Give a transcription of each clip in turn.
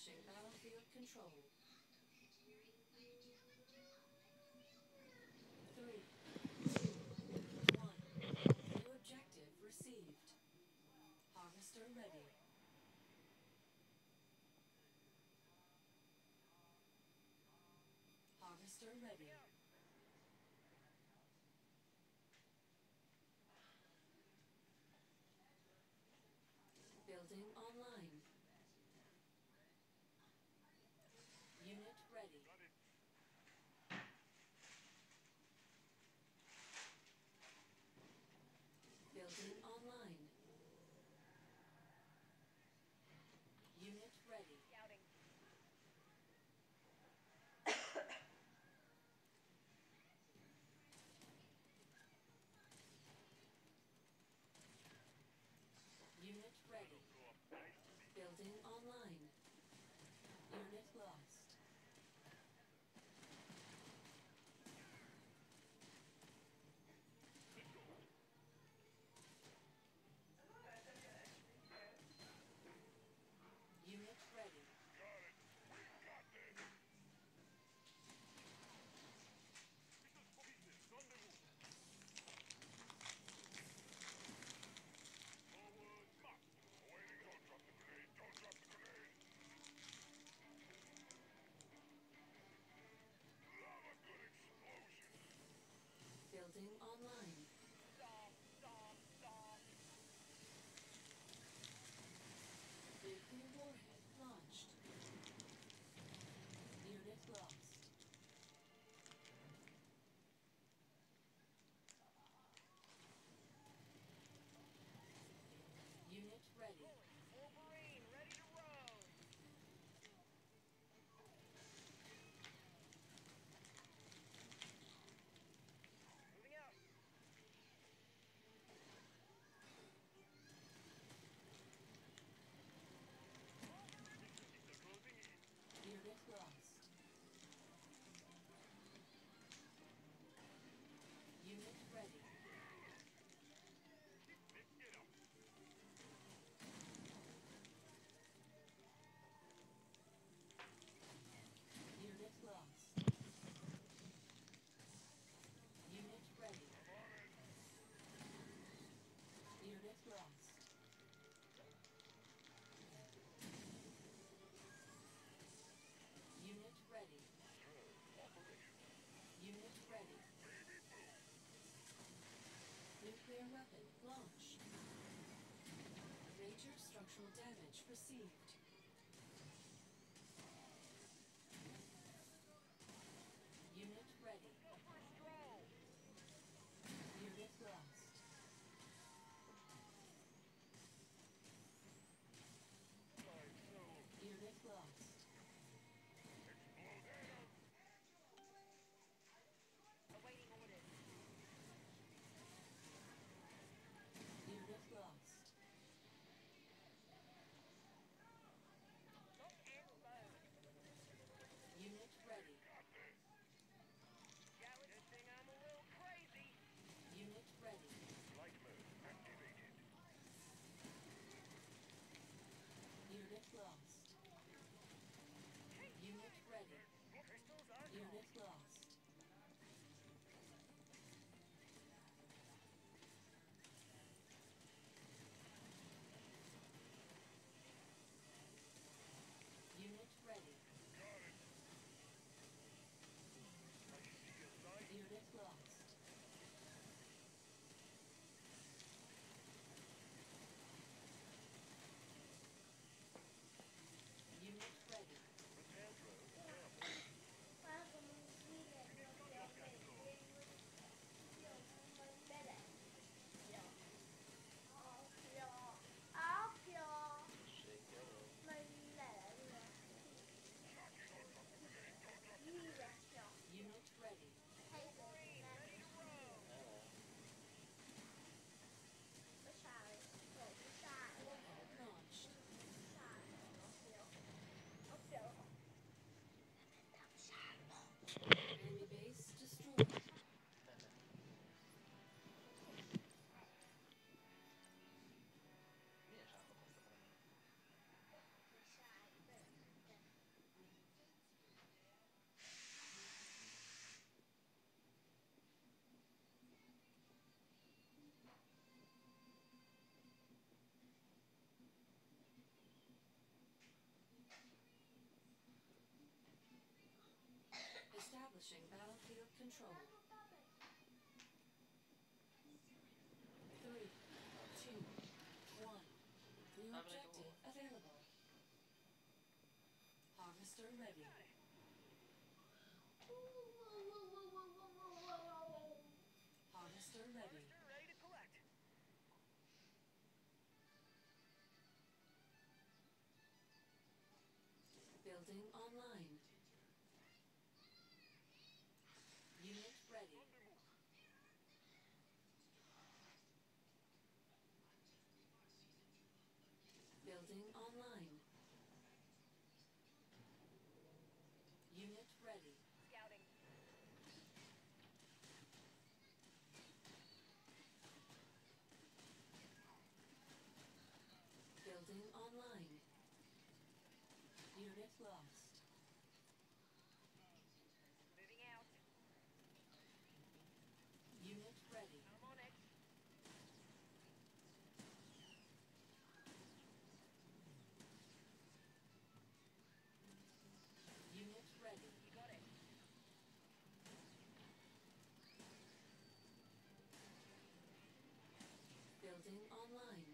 Establishing battlefield control. New objective received. Harvester ready. Harvester ready. Building online. Online. Major structural damage received. slow. Establishing battlefield control. Three, two, one. New Have a little objective available. Harvester ready. Harvester ready. Harvester ready to collect. Building online. Unit ready. Building online. Unit ready. Scouting. Building online. Unit lost. Moving out. Unit ready. I'm on it. Unit ready. You got it. Building online.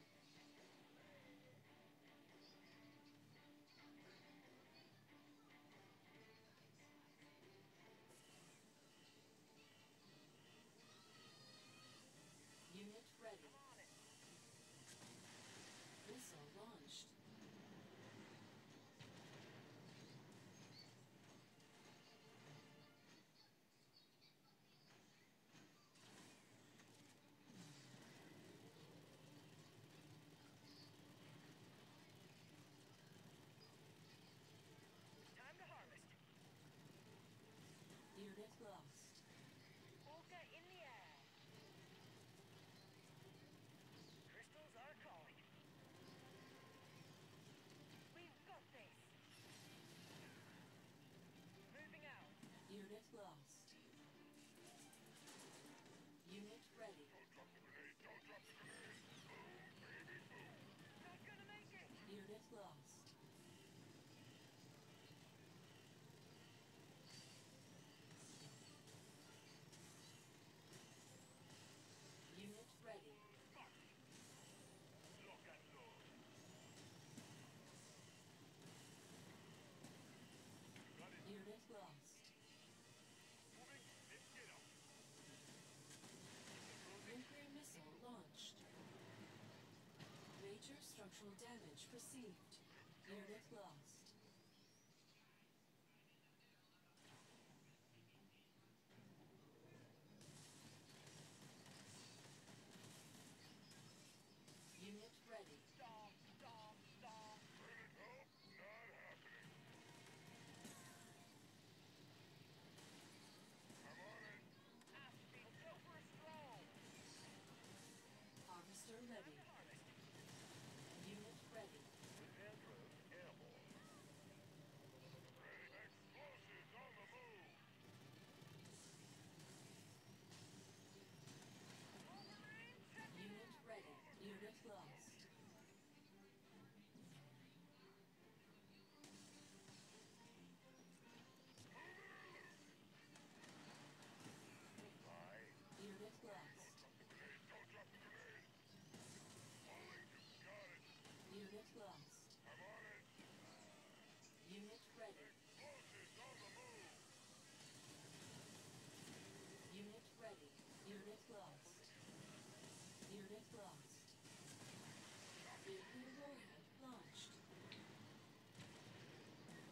Structural damage received. Unit lost. Lost. Unit ready. Unit ready. Unit lost. Unit lost. Nuclear warhead launched.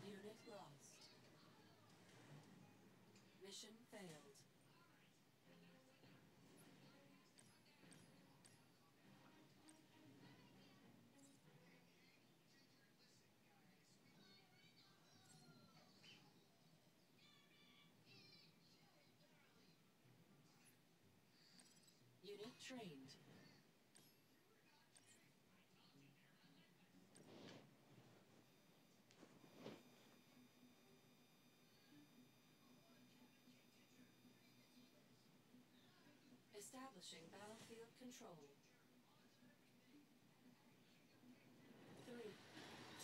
Unit lost. Mission failed. Unit trained. Establishing battlefield control. Three,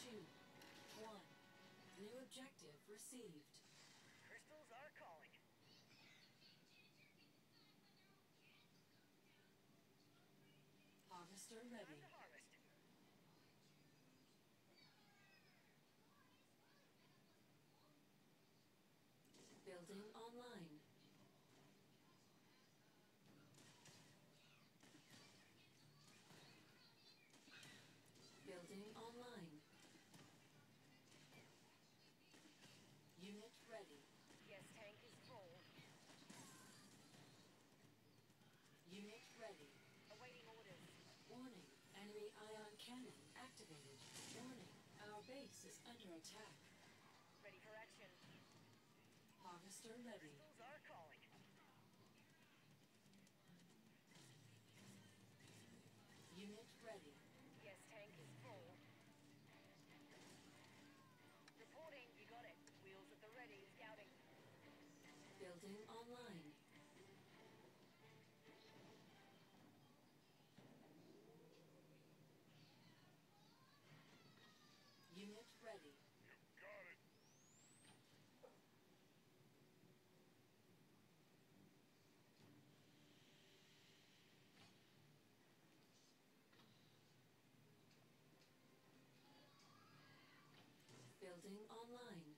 two, one. New objective received. are ready. cannon activated. Warning, our base is under attack. Ready for action. Harvester ready. Are calling. Unit ready. Yes, tank is full. Reporting, you got it. Wheels at the ready, scouting. Building online. building online.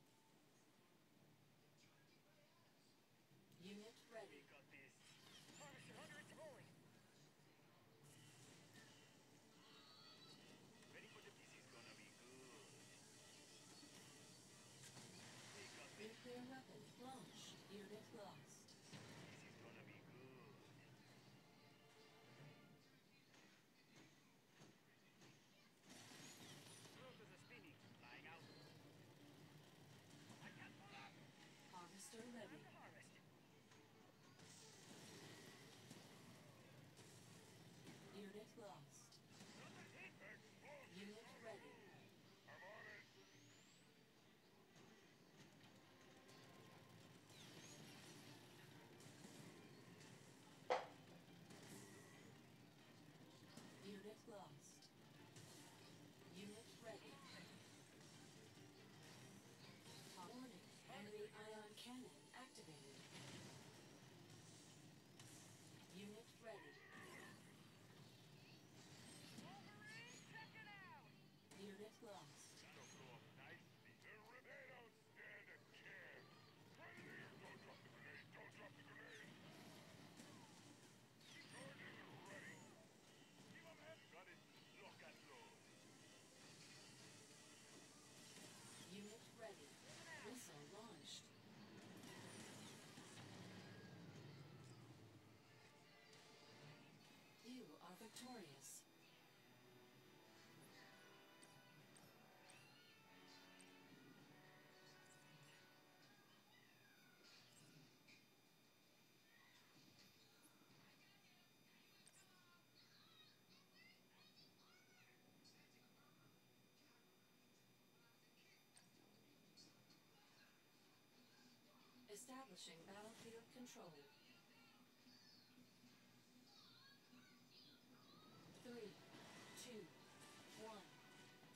Establishing battlefield control.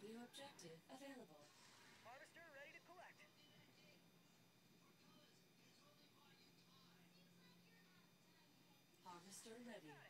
New objective available. Harvester ready to collect. Harvester ready.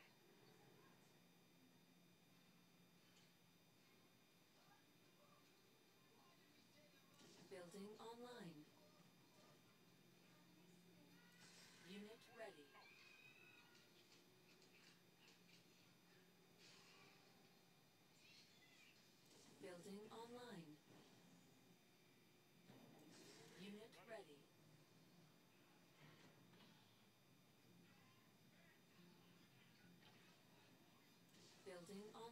building on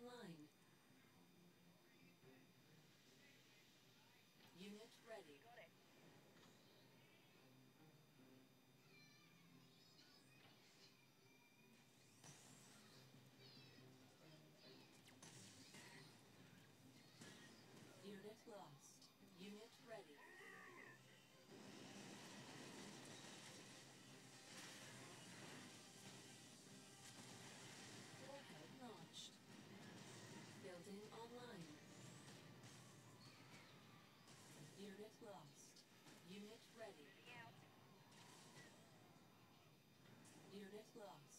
lost.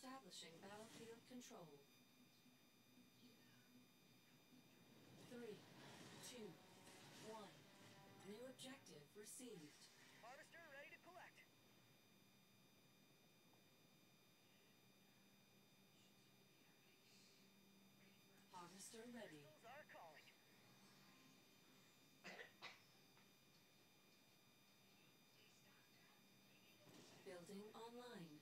Establishing battlefield control. Three, two, one. New objective received. Harvester ready to collect. Harvester ready. Crystals are calling. Building online.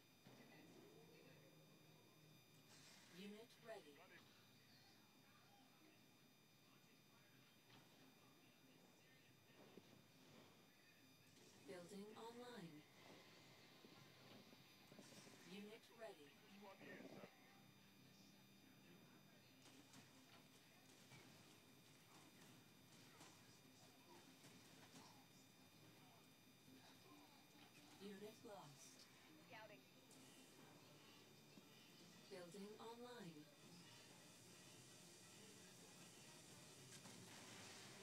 listening online.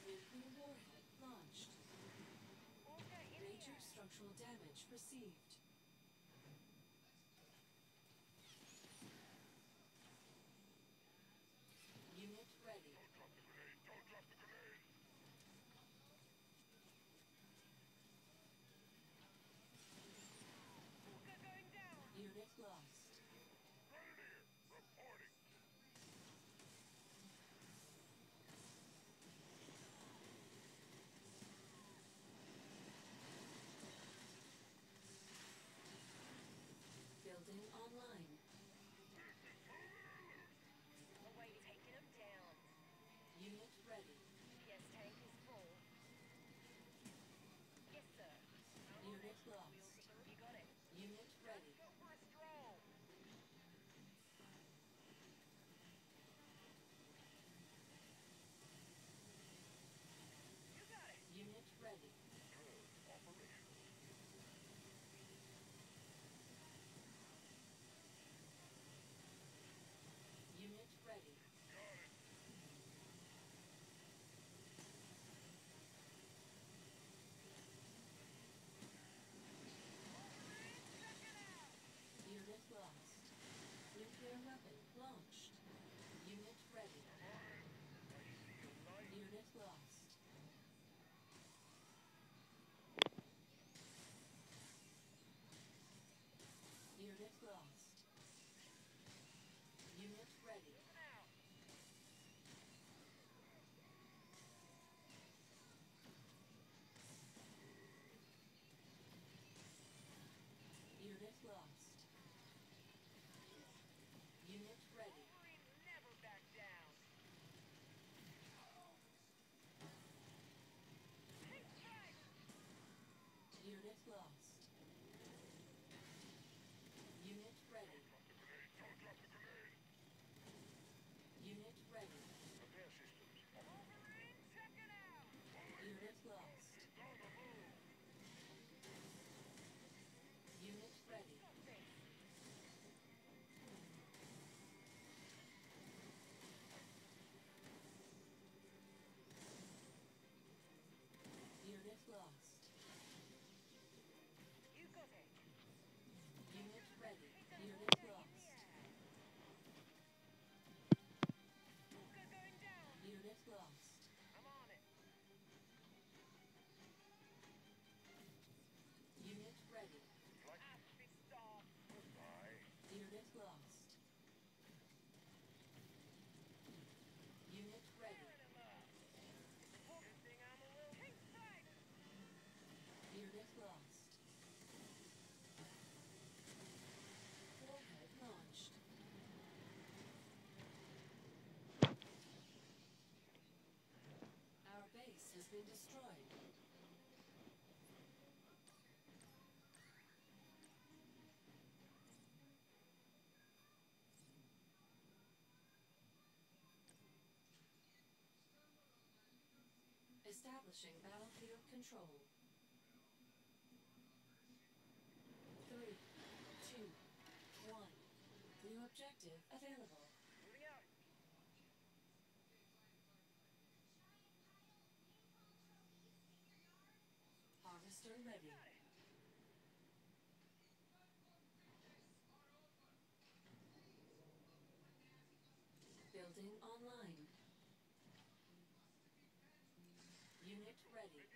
Nuclear warhead launched. Major structural damage perceived. been destroyed. Establishing battlefield control. Three, two, one. New objective available. already. Building online. Unit ready.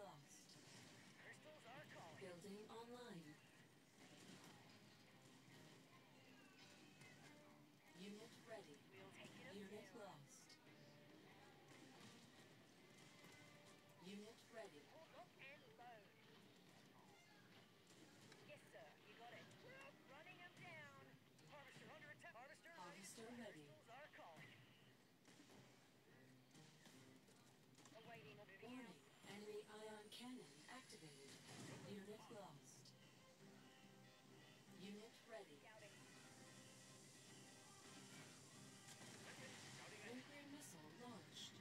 lost. Crystals are calling. Building online. Unit ready. We'll take it Unit lost. Unit ready. Unit lost. Unit ready. Nuclear missile launched.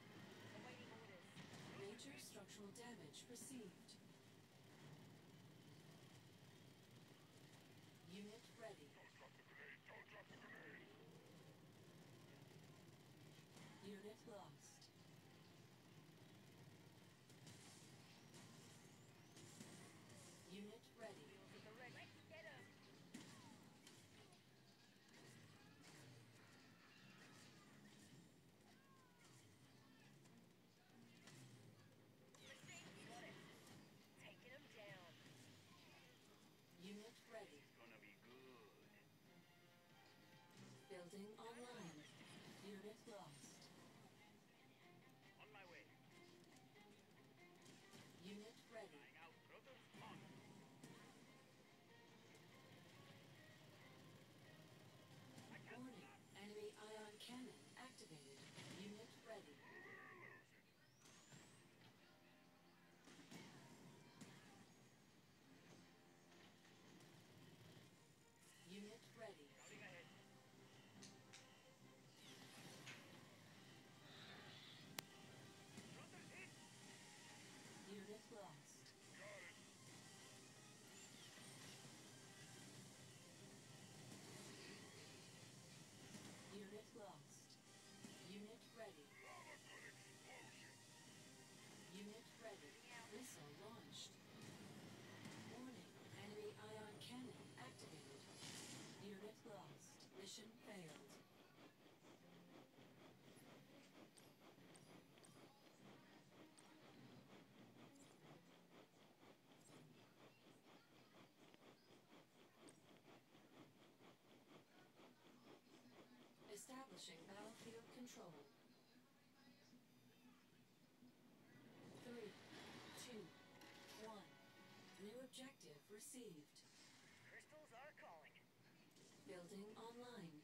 Major structural damage received. Unit ready. Unit lost. Building online. Unit lost. On my way. Unit ready. Warning. Enemy ion cannon activated. Unit ready. Unit ready. lost. Mission failed. Establishing battlefield control. Three, two, one. New objective received. Building online.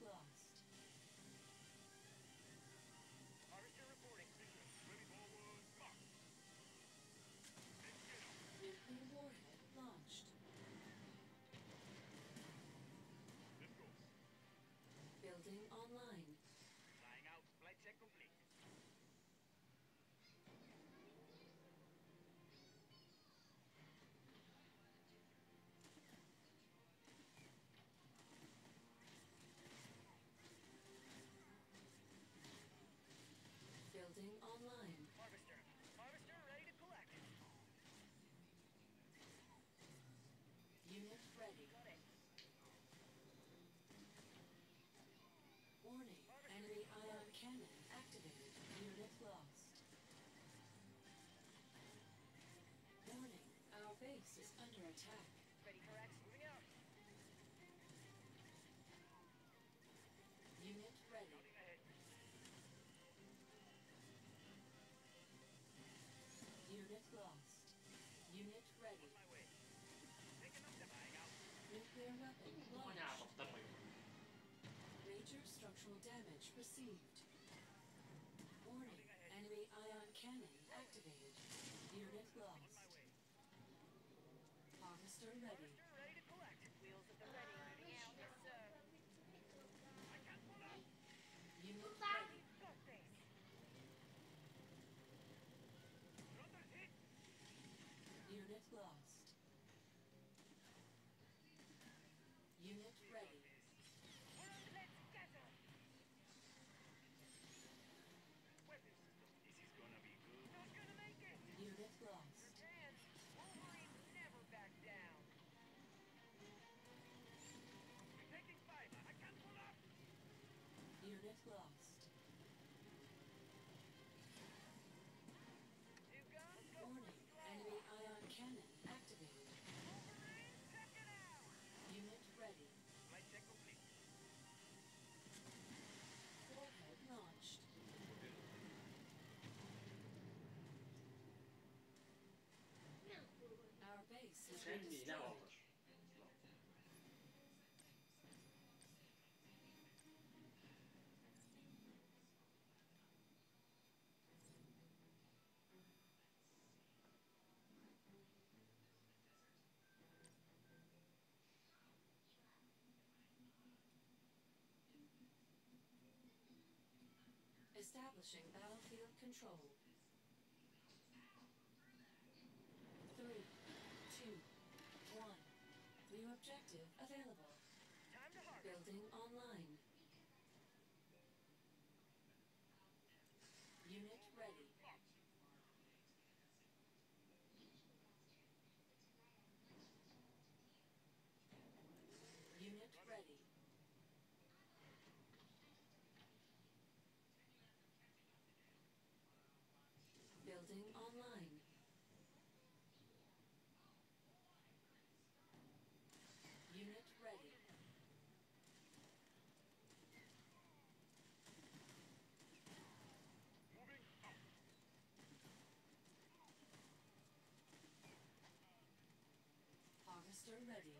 Unit Building online. Harvester. Harvester ready to collect. Unit ready. Warning. Enemy ion cannon activated. Unit lost. Warning. Our base is under attack. Major structural damage received. Warning. Enemy ion cannon activated. Unit lost. Harvester ready. Wheels at the ready. Out. Sir. Unit ready. Unit lost. Unit ready. This is gonna be good. Not gonna make it. Unit lost. Chance. Never back down. We're taking fire. I can't pull up. Unit lost. Establishing battlefield control. Three, two, one. New objective available. Time to harvest. Building online. Unit ready. Unit ready. Building online. Unit ready. Moving up. Harvester ready.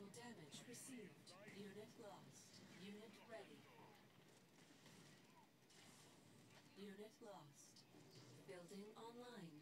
Structural damage received. Unit lost. Unit ready. Unit lost. Building online.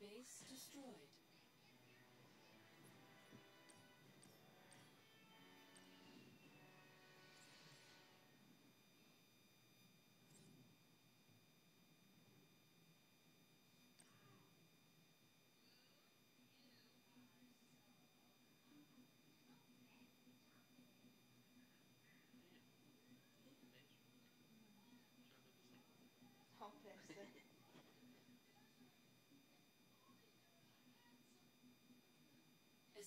base destroyed.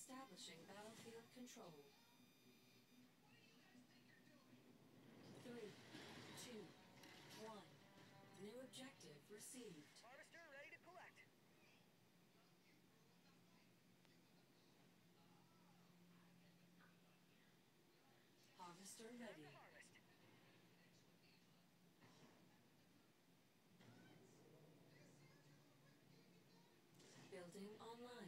Establishing battlefield control. Three, two, one. New objective received. Harvester ready to collect. Harvester ready. Building online.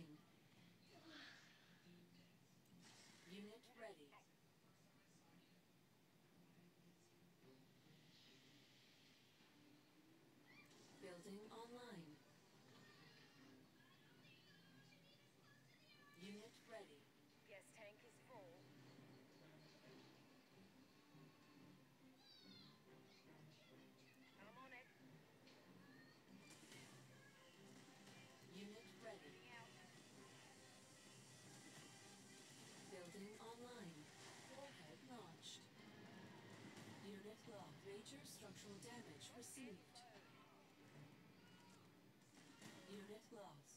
Block major structural damage received. Unit lost.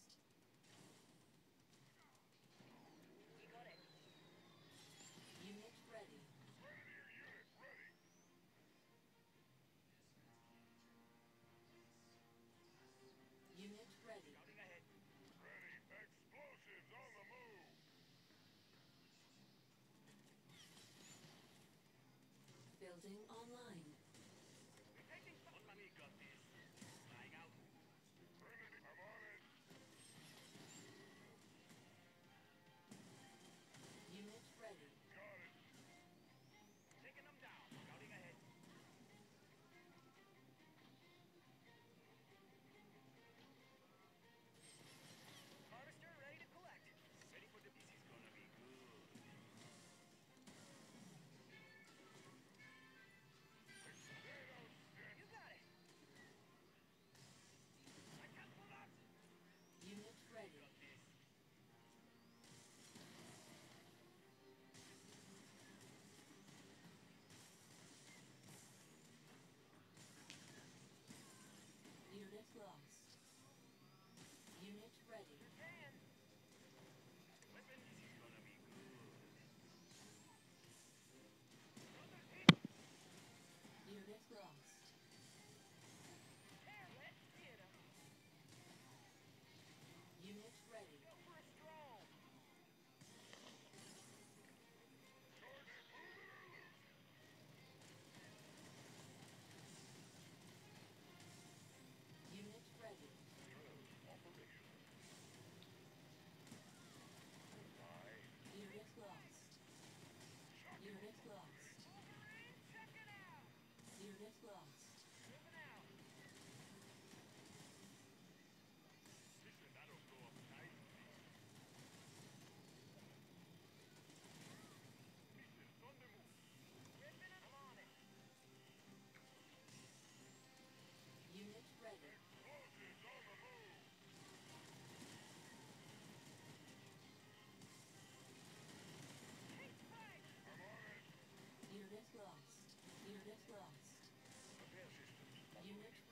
Online.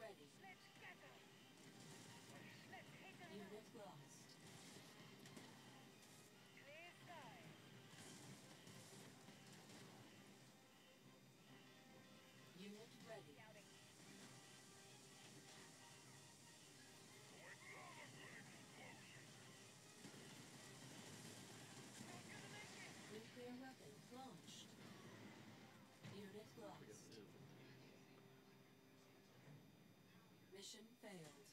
ready. Unit lost. Clear sky. Unit ready. Nuclear weapon launched. Unit lost. Mission failed.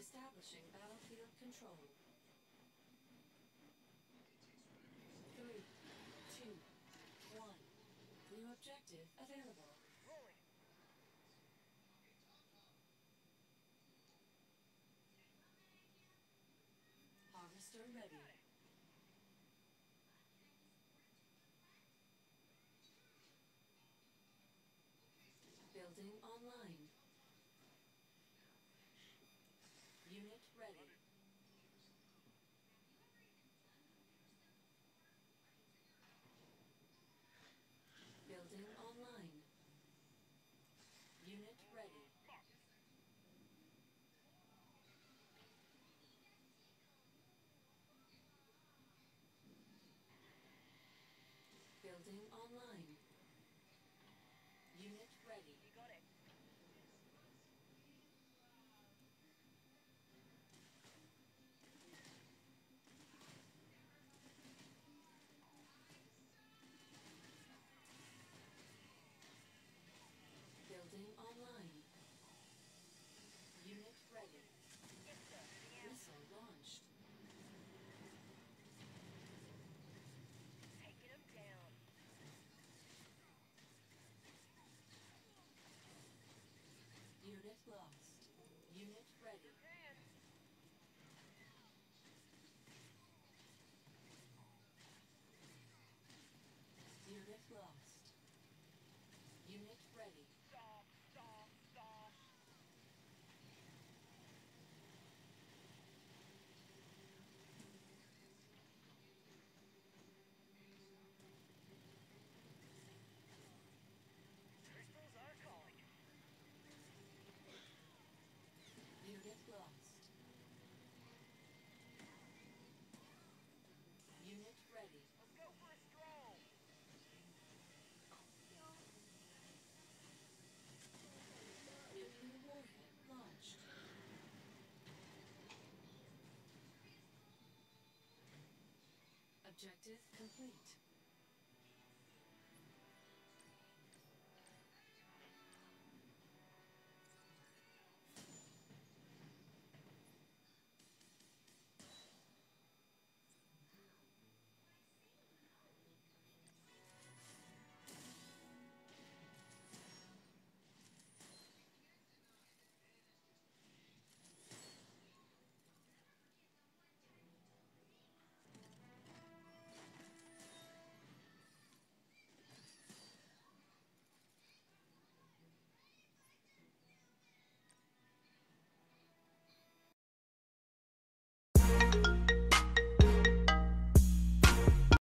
Establishing battlefield control. Objective available. Harvester ready. Building online. Unit ready. Objective complete.